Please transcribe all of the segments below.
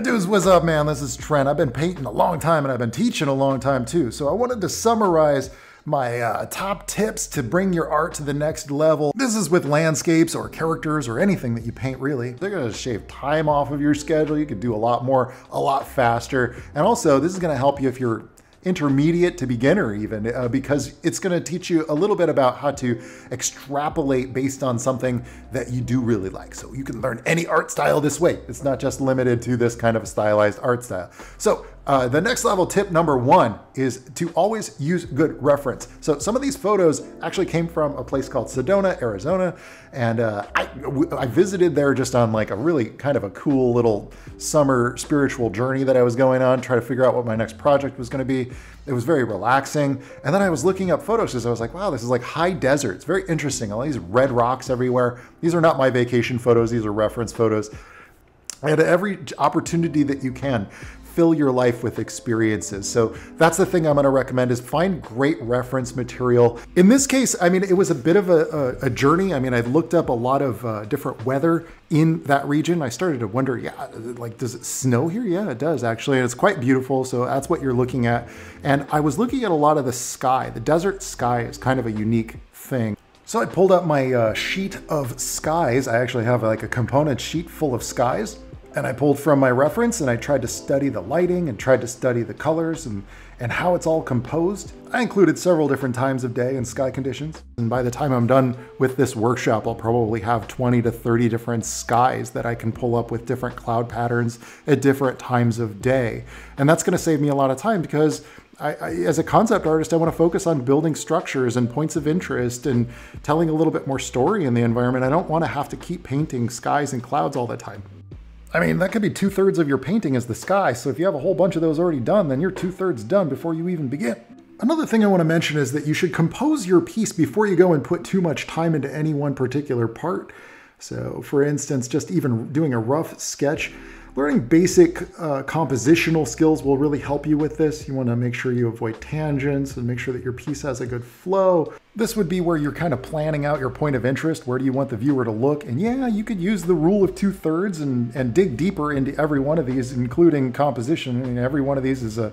Dudes, what's up, man? This is Trent. I've been painting a long time and I've been teaching a long time too. So I wanted to summarize my uh, top tips to bring your art to the next level. This is with landscapes or characters or anything that you paint, really. They're gonna shave time off of your schedule. You could do a lot more, a lot faster. And also, this is gonna help you if you're intermediate to beginner even uh, because it's going to teach you a little bit about how to extrapolate based on something that you do really like. So you can learn any art style this way. It's not just limited to this kind of stylized art style. So uh, the next level tip number one is to always use good reference. So some of these photos actually came from a place called Sedona, Arizona. And uh, I, I visited there just on like a really kind of a cool little summer spiritual journey that I was going on, try to figure out what my next project was gonna be. It was very relaxing. And then I was looking up photos because I was like, wow, this is like high desert. It's very interesting. All these red rocks everywhere. These are not my vacation photos. These are reference photos. And every opportunity that you can, fill your life with experiences. So that's the thing I'm going to recommend is find great reference material. In this case, I mean, it was a bit of a, a, a journey. I mean, I've looked up a lot of uh, different weather in that region. I started to wonder, yeah, like, does it snow here? Yeah, it does actually. And it's quite beautiful. So that's what you're looking at. And I was looking at a lot of the sky. The desert sky is kind of a unique thing. So I pulled up my uh, sheet of skies. I actually have like a component sheet full of skies and I pulled from my reference and I tried to study the lighting and tried to study the colors and, and how it's all composed. I included several different times of day and sky conditions. And by the time I'm done with this workshop, I'll probably have 20 to 30 different skies that I can pull up with different cloud patterns at different times of day. And that's gonna save me a lot of time because I, I, as a concept artist, I want to focus on building structures and points of interest and telling a little bit more story in the environment. I don't want to have to keep painting skies and clouds all the time. I mean, that could be two thirds of your painting is the sky. So if you have a whole bunch of those already done, then you're two thirds done before you even begin. Another thing I want to mention is that you should compose your piece before you go and put too much time into any one particular part. So for instance, just even doing a rough sketch Learning basic uh, compositional skills will really help you with this. You want to make sure you avoid tangents and make sure that your piece has a good flow. This would be where you're kind of planning out your point of interest. Where do you want the viewer to look? And yeah, you could use the rule of two thirds and, and dig deeper into every one of these, including composition. I mean, every one of these is a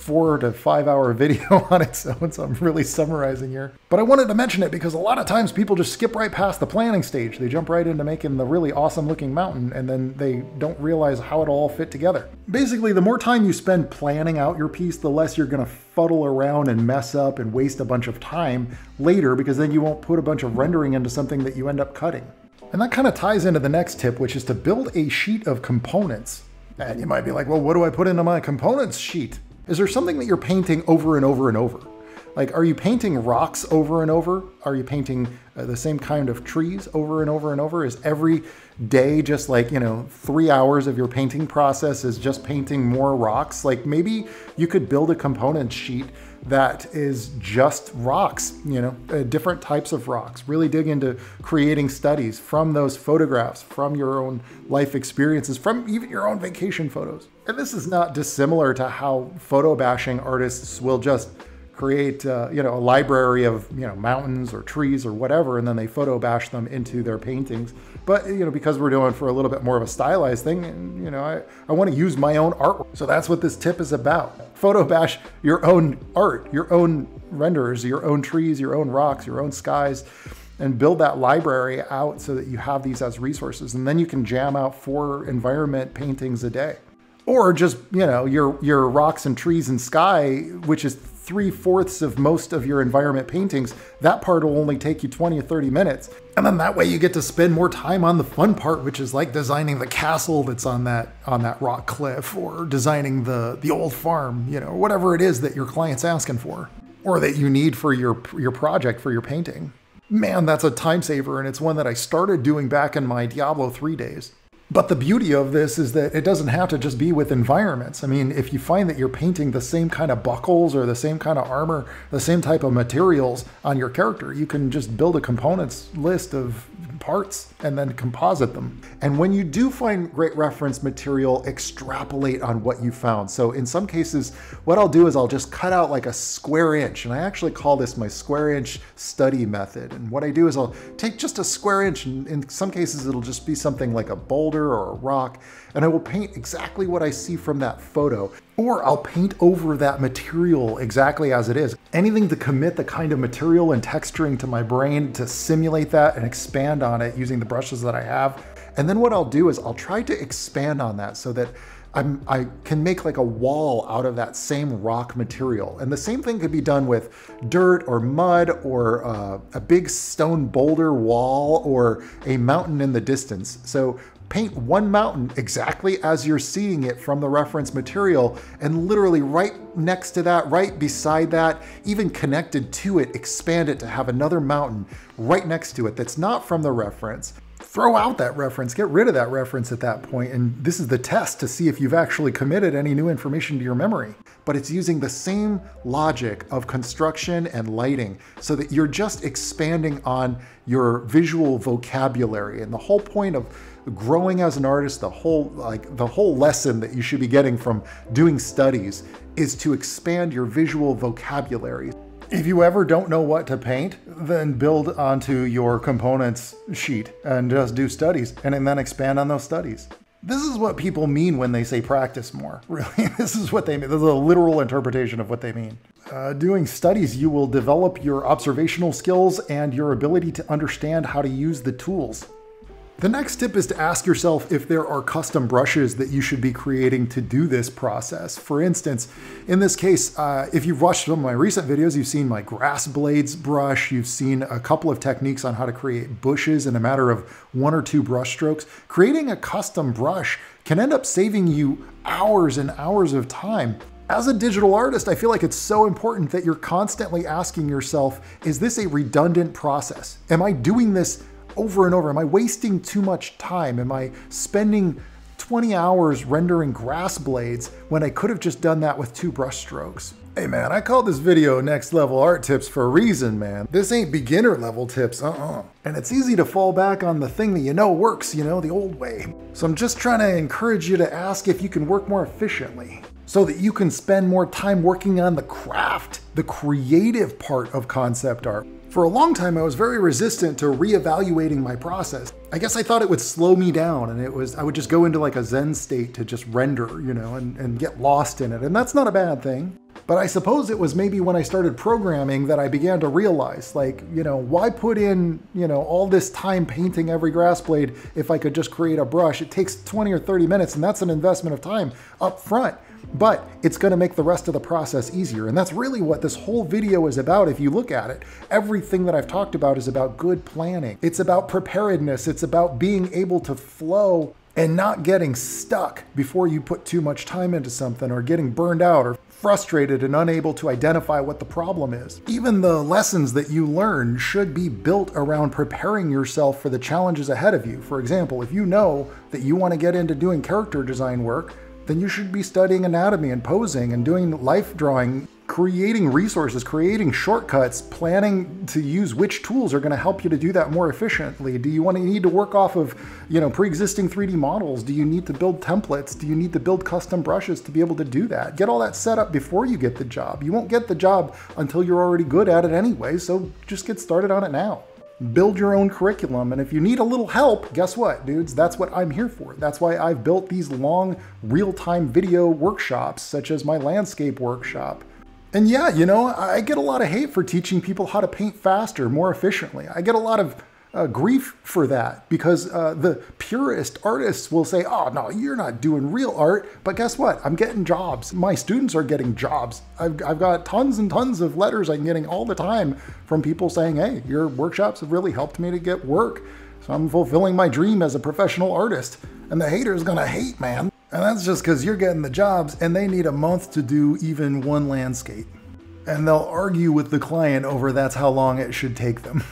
four to five hour video on its own, so I'm really summarizing here. But I wanted to mention it because a lot of times people just skip right past the planning stage. They jump right into making the really awesome looking mountain and then they don't realize how it all fit together. Basically, the more time you spend planning out your piece, the less you're gonna fuddle around and mess up and waste a bunch of time later because then you won't put a bunch of rendering into something that you end up cutting. And that kind of ties into the next tip, which is to build a sheet of components. And you might be like, well, what do I put into my components sheet? Is there something that you're painting over and over and over? Like, are you painting rocks over and over? Are you painting uh, the same kind of trees over and over and over? Is every day just like, you know, three hours of your painting process is just painting more rocks? Like, maybe you could build a component sheet that is just rocks, you know, uh, different types of rocks. Really dig into creating studies from those photographs, from your own life experiences, from even your own vacation photos. And this is not dissimilar to how photo bashing artists will just create uh, you know a library of you know mountains or trees or whatever and then they photo bash them into their paintings but you know because we're doing for a little bit more of a stylized thing and you know i, I want to use my own artwork. So that's what this tip is about. Photo bash your own art your own renders your own trees your own rocks your own skies and build that library out so that you have these as resources. And then you can jam out four environment paintings a day. Or just you know your your rocks and trees and sky which is three fourths of most of your environment paintings, that part will only take you 20 or 30 minutes. And then that way you get to spend more time on the fun part, which is like designing the castle that's on that on that rock cliff or designing the, the old farm, you know, whatever it is that your client's asking for or that you need for your, your project, for your painting. Man, that's a time saver, and it's one that I started doing back in my Diablo 3 days. But the beauty of this is that it doesn't have to just be with environments. I mean, if you find that you're painting the same kind of buckles or the same kind of armor, the same type of materials on your character, you can just build a components list of parts and then composite them. And when you do find great reference material, extrapolate on what you found. So in some cases, what I'll do is I'll just cut out like a square inch, and I actually call this my square inch study method. And what I do is I'll take just a square inch, and in some cases it'll just be something like a boulder or a rock, and I will paint exactly what I see from that photo. Or I'll paint over that material exactly as it is. Anything to commit the kind of material and texturing to my brain to simulate that and expand on it using the brushes that I have. And then what I'll do is I'll try to expand on that so that I'm, i can make like a wall out of that same rock material. And the same thing could be done with dirt or mud or uh, a big stone boulder wall or a mountain in the distance. So paint one mountain exactly as you're seeing it from the reference material and literally right next to that, right beside that, even connected to it, expand it to have another mountain right next to it that's not from the reference throw out that reference, get rid of that reference at that point, and this is the test to see if you've actually committed any new information to your memory. But it's using the same logic of construction and lighting so that you're just expanding on your visual vocabulary. And the whole point of growing as an artist, the whole like the whole lesson that you should be getting from doing studies is to expand your visual vocabulary. If you ever don't know what to paint, then build onto your components sheet and just do studies and then expand on those studies. This is what people mean when they say practice more. Really, this is what they mean. This is a literal interpretation of what they mean. Uh, doing studies, you will develop your observational skills and your ability to understand how to use the tools. The next tip is to ask yourself if there are custom brushes that you should be creating to do this process. For instance, in this case, uh, if you've watched some of my recent videos, you've seen my grass blades brush, you've seen a couple of techniques on how to create bushes in a matter of one or two brush strokes. Creating a custom brush can end up saving you hours and hours of time. As a digital artist, I feel like it's so important that you're constantly asking yourself, is this a redundant process? Am I doing this over and over? Am I wasting too much time? Am I spending 20 hours rendering grass blades when I could have just done that with two brush strokes? Hey man, I call this video next level art tips for a reason, man. This ain't beginner level tips, uh-uh. And it's easy to fall back on the thing that you know works, you know, the old way. So I'm just trying to encourage you to ask if you can work more efficiently so that you can spend more time working on the craft, the creative part of concept art. For a long time, I was very resistant to reevaluating my process. I guess I thought it would slow me down and it was, I would just go into like a Zen state to just render, you know, and, and get lost in it. And that's not a bad thing. But I suppose it was maybe when I started programming that I began to realize, like, you know, why put in, you know, all this time painting every grass blade if I could just create a brush? It takes 20 or 30 minutes and that's an investment of time up front but it's going to make the rest of the process easier. And that's really what this whole video is about if you look at it. Everything that I've talked about is about good planning. It's about preparedness. It's about being able to flow and not getting stuck before you put too much time into something or getting burned out or frustrated and unable to identify what the problem is. Even the lessons that you learn should be built around preparing yourself for the challenges ahead of you. For example, if you know that you want to get into doing character design work, then you should be studying anatomy and posing and doing life drawing, creating resources, creating shortcuts, planning to use which tools are going to help you to do that more efficiently. Do you want to need to work off of, you know, pre-existing 3D models? Do you need to build templates? Do you need to build custom brushes to be able to do that? Get all that set up before you get the job. You won't get the job until you're already good at it anyway, so just get started on it now build your own curriculum. And if you need a little help, guess what, dudes? That's what I'm here for. That's why I've built these long real-time video workshops, such as my landscape workshop. And yeah, you know, I get a lot of hate for teaching people how to paint faster, more efficiently. I get a lot of uh, grief for that because uh, the purist artists will say, oh, no, you're not doing real art. But guess what? I'm getting jobs. My students are getting jobs. I've, I've got tons and tons of letters I'm getting all the time from people saying, hey, your workshops have really helped me to get work. So I'm fulfilling my dream as a professional artist. And the hater is going to hate, man. And that's just because you're getting the jobs and they need a month to do even one landscape. And they'll argue with the client over that's how long it should take them.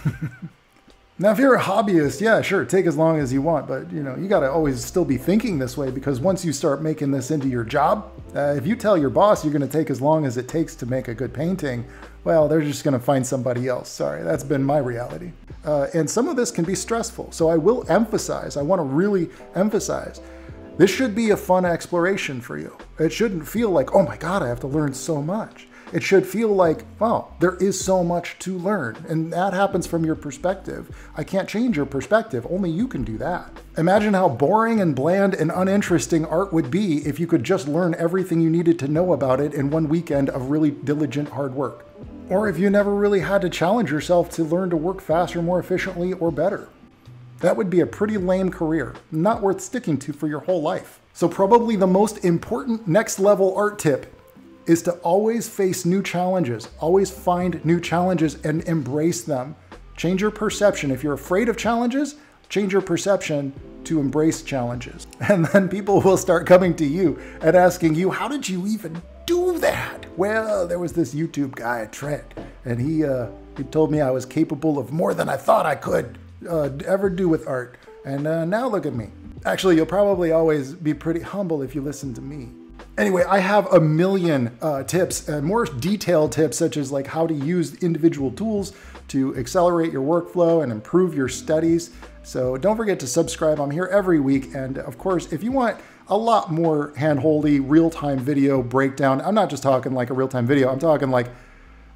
Now, if you're a hobbyist, yeah, sure, take as long as you want, but you know, you got to always still be thinking this way because once you start making this into your job, uh, if you tell your boss you're going to take as long as it takes to make a good painting, well, they're just going to find somebody else. Sorry, that's been my reality. Uh, and some of this can be stressful. So I will emphasize, I want to really emphasize, this should be a fun exploration for you. It shouldn't feel like, oh my God, I have to learn so much. It should feel like, wow, there is so much to learn. And that happens from your perspective. I can't change your perspective, only you can do that. Imagine how boring and bland and uninteresting art would be if you could just learn everything you needed to know about it in one weekend of really diligent hard work. Or if you never really had to challenge yourself to learn to work faster, more efficiently, or better. That would be a pretty lame career, not worth sticking to for your whole life. So, probably the most important next level art tip is to always face new challenges, always find new challenges and embrace them. Change your perception. If you're afraid of challenges, change your perception to embrace challenges. And then people will start coming to you and asking you, How did you even do that? Well, there was this YouTube guy, Trent, and he, uh, he told me I was capable of more than I thought I could uh, ever do with art. And uh, now look at me. Actually, you'll probably always be pretty humble if you listen to me. Anyway, I have a million uh, tips and more detailed tips, such as like how to use individual tools to accelerate your workflow and improve your studies. So don't forget to subscribe. I'm here every week. And of course, if you want a lot more hand-holdy, real-time video breakdown, I'm not just talking like a real-time video, I'm talking like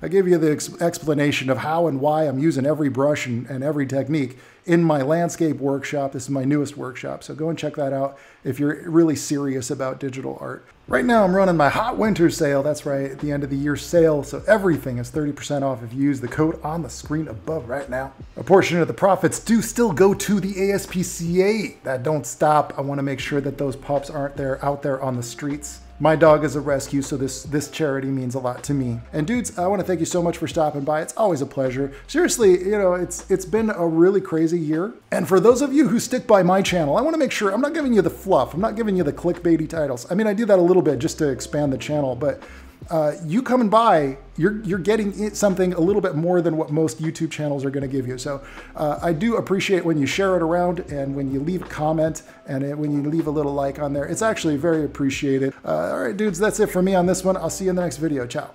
I give you the ex explanation of how and why I'm using every brush and, and, every technique in my landscape workshop. This is my newest workshop, so go and check that out if you're really serious about digital art. Right now I'm running my hot winter sale. That's right, at the end of the year sale, so everything is 30% off if you use the code on the screen above right now. A portion of the profits do still go to the ASPCA. That don't stop. I want to make sure that those pups aren't there out there on the streets. My dog is a rescue, so this, this charity means a lot to me. And dudes, I want to thank you so much for stopping by. It's always a pleasure. Seriously, you know, it's it's been a really crazy year. And for those of you who stick by my channel, I want to make sure I'm not giving you the fluff. I'm not giving you the clickbaity titles. I mean, I do that a little bit just to expand the channel, but uh, you coming by, you're you're getting something a little bit more than what most YouTube channels are going to give you. So uh, I do appreciate when you share it around and when you leave a comment and it, when you leave a little like on there. It's actually very appreciated. Uh, all right, dudes, that's it for me on this one. I'll see you in the next video. Ciao.